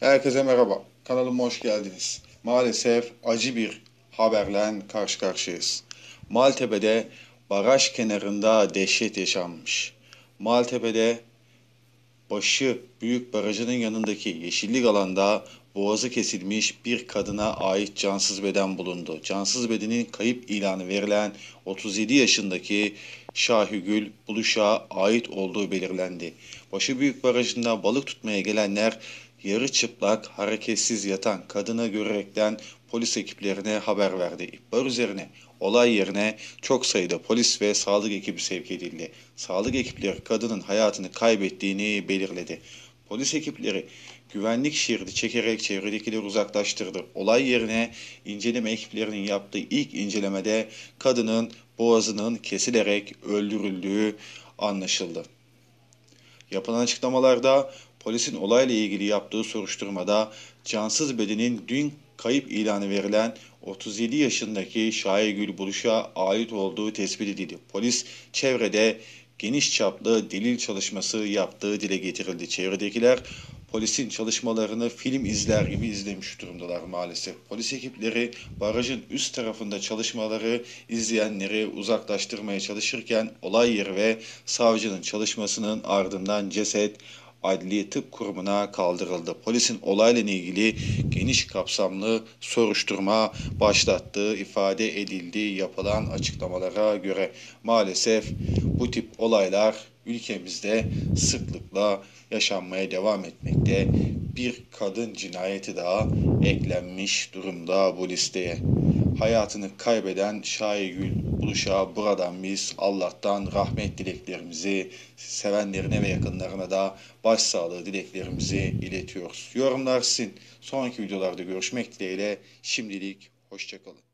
Herkese merhaba. Kanalıma hoş geldiniz. Maalesef acı bir haberle karşı karşıyayız. Maltepe'de baraj kenarında dehşet yaşanmış. Maltepe'de başı büyük barajının yanındaki yeşillik alanda boğazı kesilmiş bir kadına ait cansız beden bulundu. Cansız bedenin kayıp ilanı verilen 37 yaşındaki Şahigül Buluş'a ait olduğu belirlendi. Başı büyük barajında balık tutmaya gelenler yarı çıplak, hareketsiz yatan kadını görerekten polis ekiplerine haber verdi. İhbar üzerine olay yerine çok sayıda polis ve sağlık ekibi sevk edildi. Sağlık ekipleri kadının hayatını kaybettiğini belirledi. Polis ekipleri güvenlik şeridi çekerek çevredekileri uzaklaştırdı. Olay yerine inceleme ekiplerinin yaptığı ilk incelemede kadının boğazının kesilerek öldürüldüğü anlaşıldı. Yapılan açıklamalarda polisin olayla ilgili yaptığı soruşturmada cansız bedenin dün kayıp ilanı verilen 37 yaşındaki Şahigül Buluş'a ait olduğu tespit edildi. Polis çevrede geniş çaplı delil çalışması yaptığı dile getirildi. Çevredekiler polisin çalışmalarını film izler gibi izlemiş durumdalar maalesef. Polis ekipleri barajın üst tarafında çalışmaları izleyenleri uzaklaştırmaya çalışırken olay yeri ve savcının çalışmasının ardından ceset Adli Tıp Kurumu'na kaldırıldı. Polisin olayla ilgili geniş kapsamlı soruşturma başlattığı ifade edildi yapılan açıklamalara göre. Maalesef bu tip olaylar ülkemizde sıklıkla yaşanmaya devam etmekte. Bir kadın cinayeti daha eklenmiş durumda bu listeye. Hayatını kaybeden Şahigül Buluş'a buradan biz Allah'tan rahmet dileklerimizi sevenlerine ve yakınlarına da başsağlığı dileklerimizi iletiyoruz. Yorumlar sizin. Sonraki videolarda görüşmek dileğiyle şimdilik hoşçakalın.